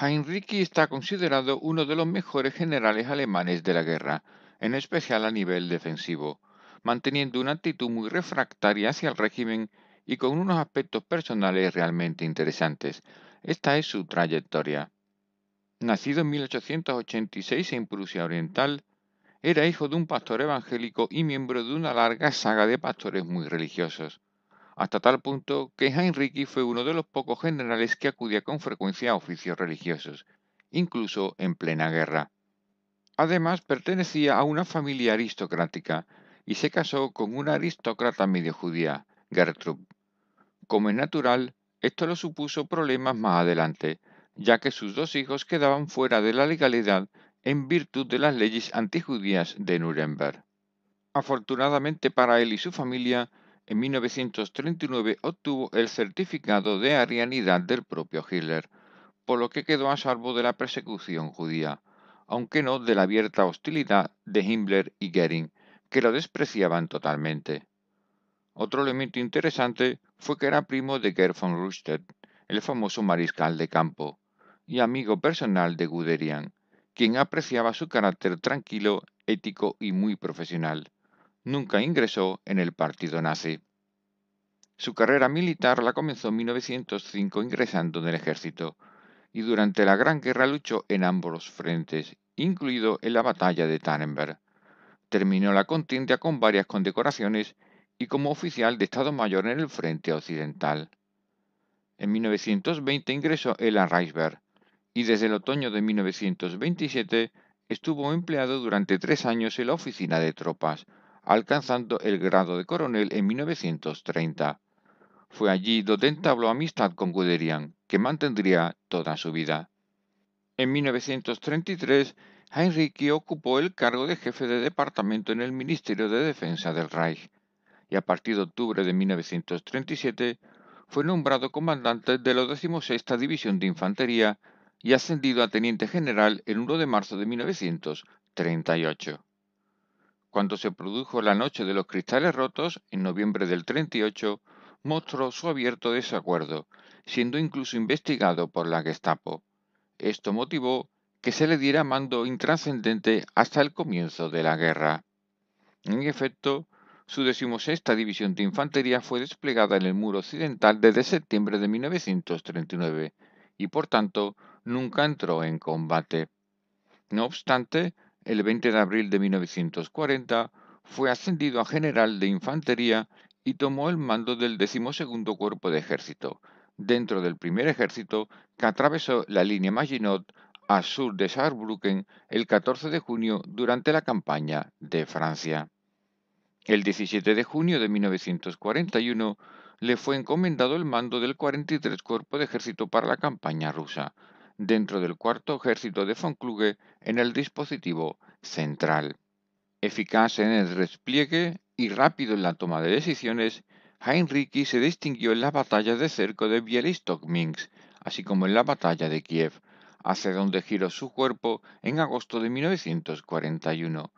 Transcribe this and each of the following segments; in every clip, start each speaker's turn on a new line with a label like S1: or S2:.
S1: Heinrich está considerado uno de los mejores generales alemanes de la guerra, en especial a nivel defensivo, manteniendo una actitud muy refractaria hacia el régimen y con unos aspectos personales realmente interesantes. Esta es su trayectoria. Nacido en 1886 en Prusia Oriental, era hijo de un pastor evangélico y miembro de una larga saga de pastores muy religiosos hasta tal punto que Heinrich fue uno de los pocos generales que acudía con frecuencia a oficios religiosos, incluso en plena guerra. Además, pertenecía a una familia aristocrática y se casó con una aristócrata medio judía, Gertrude. Como es natural, esto lo supuso problemas más adelante, ya que sus dos hijos quedaban fuera de la legalidad en virtud de las leyes antijudías de Nuremberg. Afortunadamente para él y su familia, en 1939 obtuvo el certificado de arianidad del propio Hitler, por lo que quedó a salvo de la persecución judía, aunque no de la abierta hostilidad de Himmler y Goering, que lo despreciaban totalmente. Otro elemento interesante fue que era primo de Gerd von Rundstedt, el famoso mariscal de campo, y amigo personal de Guderian, quien apreciaba su carácter tranquilo, ético y muy profesional nunca ingresó en el partido nazi. Su carrera militar la comenzó en 1905 ingresando en el ejército y durante la Gran Guerra luchó en ambos frentes, incluido en la batalla de Tannenberg. Terminó la contienda con varias condecoraciones y como oficial de Estado Mayor en el Frente Occidental. En 1920 ingresó en la Reichswehr y desde el otoño de 1927 estuvo empleado durante tres años en la oficina de tropas, alcanzando el grado de coronel en 1930. Fue allí donde entabló amistad con Guderian, que mantendría toda su vida. En 1933, Heinrich ocupó el cargo de jefe de departamento en el Ministerio de Defensa del Reich, y a partir de octubre de 1937 fue nombrado comandante de la 16 División de Infantería y ascendido a teniente general el 1 de marzo de 1938. Cuando se produjo la Noche de los Cristales Rotos, en noviembre del 38, mostró su abierto desacuerdo, siendo incluso investigado por la Gestapo. Esto motivó que se le diera mando intrascendente hasta el comienzo de la guerra. En efecto, su decimosexta división de infantería fue desplegada en el muro occidental desde septiembre de 1939 y por tanto nunca entró en combate. No obstante, el 20 de abril de 1940 fue ascendido a general de infantería y tomó el mando del decimosegundo cuerpo de ejército, dentro del primer ejército que atravesó la línea Maginot a sur de Saarbrücken el 14 de junio durante la campaña de Francia. El 17 de junio de 1941 le fue encomendado el mando del 43 Cuerpo de Ejército para la campaña rusa, dentro del cuarto ejército de von Kluge en el dispositivo central. Eficaz en el despliegue y rápido en la toma de decisiones, Heinrich se distinguió en la batalla de cerco de Bialystok-Minsk, así como en la batalla de Kiev, hacia donde giró su cuerpo en agosto de 1941.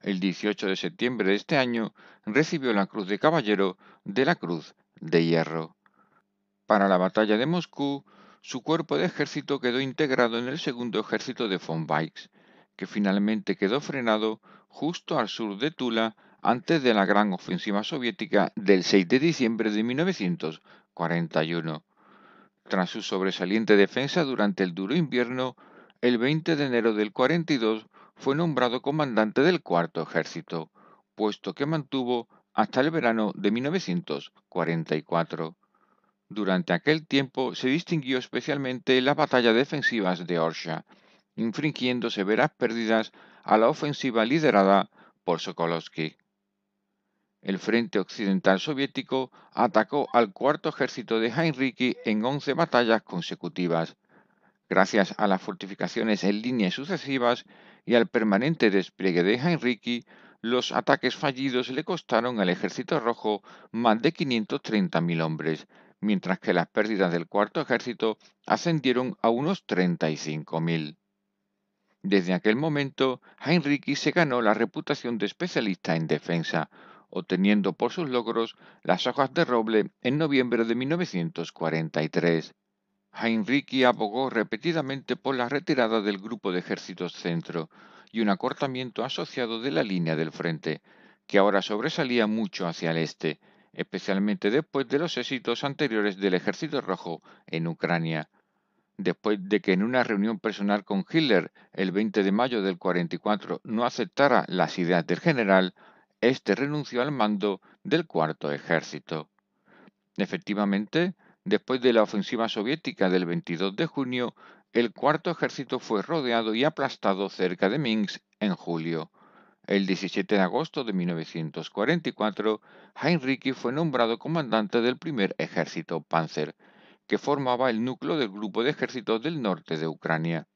S1: El 18 de septiembre de este año recibió la Cruz de Caballero de la Cruz de Hierro. Para la batalla de Moscú su cuerpo de ejército quedó integrado en el segundo ejército de von Weiss, que finalmente quedó frenado justo al sur de Tula antes de la gran ofensiva soviética del 6 de diciembre de 1941. Tras su sobresaliente defensa durante el duro invierno, el 20 de enero del 42 fue nombrado comandante del cuarto ejército, puesto que mantuvo hasta el verano de 1944. Durante aquel tiempo se distinguió especialmente en las batallas defensivas de Orsha, infringiendo severas pérdidas a la ofensiva liderada por Sokolovsky. El frente occidental soviético atacó al cuarto ejército de Heinrich en 11 batallas consecutivas. Gracias a las fortificaciones en líneas sucesivas y al permanente despliegue de Heinrich, los ataques fallidos le costaron al ejército rojo más de 530.000 hombres, mientras que las pérdidas del cuarto ejército ascendieron a unos 35.000. Desde aquel momento, Heinrich se ganó la reputación de especialista en defensa, obteniendo por sus logros las hojas de roble en noviembre de 1943. Heinrich abogó repetidamente por la retirada del grupo de ejércitos centro y un acortamiento asociado de la línea del frente, que ahora sobresalía mucho hacia el este, especialmente después de los éxitos anteriores del Ejército Rojo en Ucrania. Después de que en una reunión personal con Hitler el 20 de mayo del 44 no aceptara las ideas del general, este renunció al mando del cuarto ejército. Efectivamente, después de la ofensiva soviética del 22 de junio, el cuarto ejército fue rodeado y aplastado cerca de Minsk en julio. El 17 de agosto de 1944, Heinrich fue nombrado comandante del primer ejército Panzer, que formaba el núcleo del grupo de ejércitos del norte de Ucrania.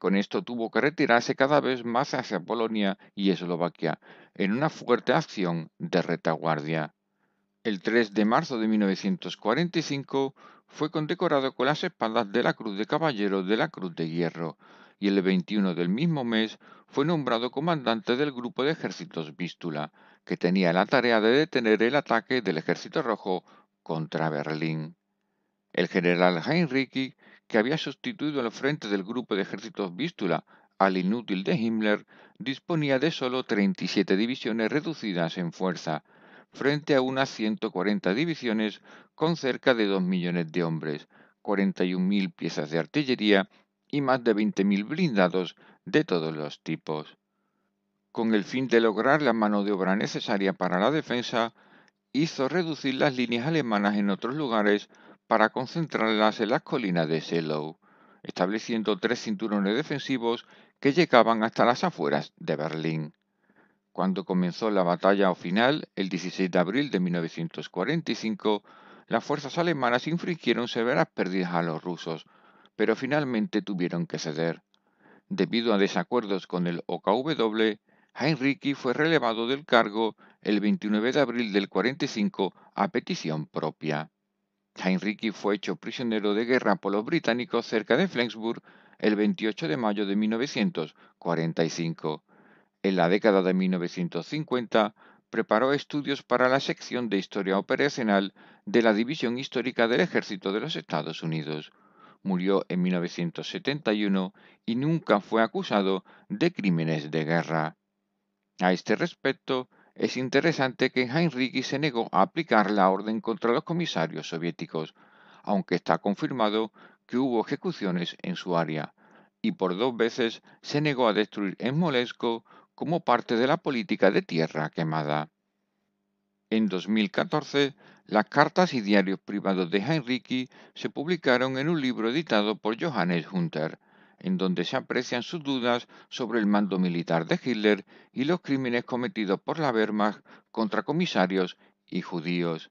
S1: Con esto tuvo que retirarse cada vez más hacia Polonia y Eslovaquia, en una fuerte acción de retaguardia. El 3 de marzo de 1945 fue condecorado con las espadas de la Cruz de Caballero de la Cruz de Hierro, y el 21 del mismo mes fue nombrado comandante del grupo de ejércitos Vístula, que tenía la tarea de detener el ataque del Ejército Rojo contra Berlín. El general Heinrich, que había sustituido al frente del grupo de ejércitos Vístula al inútil de Himmler, disponía de solo 37 divisiones reducidas en fuerza, frente a unas 140 divisiones con cerca de 2 millones de hombres, 41.000 piezas de artillería y más de 20.000 blindados de todos los tipos. Con el fin de lograr la mano de obra necesaria para la defensa, hizo reducir las líneas alemanas en otros lugares para concentrarlas en las colinas de Seelow, estableciendo tres cinturones defensivos que llegaban hasta las afueras de Berlín. Cuando comenzó la batalla final, el 16 de abril de 1945, las fuerzas alemanas infringieron severas pérdidas a los rusos, pero finalmente tuvieron que ceder. Debido a desacuerdos con el OKW, Heinrich fue relevado del cargo el 29 de abril del 45 a petición propia. Heinrich fue hecho prisionero de guerra por los británicos cerca de Flensburg el 28 de mayo de 1945. En la década de 1950 preparó estudios para la sección de Historia Operacional de la División Histórica del Ejército de los Estados Unidos murió en 1971 y nunca fue acusado de crímenes de guerra. A este respecto, es interesante que Heinrich se negó a aplicar la orden contra los comisarios soviéticos, aunque está confirmado que hubo ejecuciones en su área, y por dos veces se negó a destruir Smolensk como parte de la política de tierra quemada. En 2014 las cartas y diarios privados de Heinrich se publicaron en un libro editado por Johannes Hunter, en donde se aprecian sus dudas sobre el mando militar de Hitler y los crímenes cometidos por la Wehrmacht contra comisarios y judíos.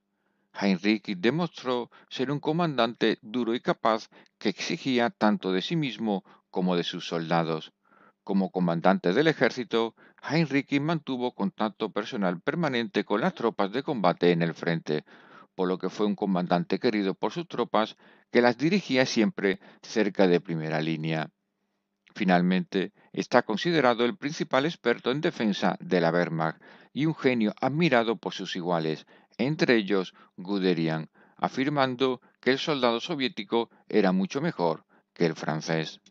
S1: Heinrich demostró ser un comandante duro y capaz que exigía tanto de sí mismo como de sus soldados. Como comandante del ejército, Heinrich mantuvo contacto personal permanente con las tropas de combate en el frente, por lo que fue un comandante querido por sus tropas que las dirigía siempre cerca de primera línea. Finalmente, está considerado el principal experto en defensa de la Wehrmacht y un genio admirado por sus iguales, entre ellos Guderian, afirmando que el soldado soviético era mucho mejor que el francés.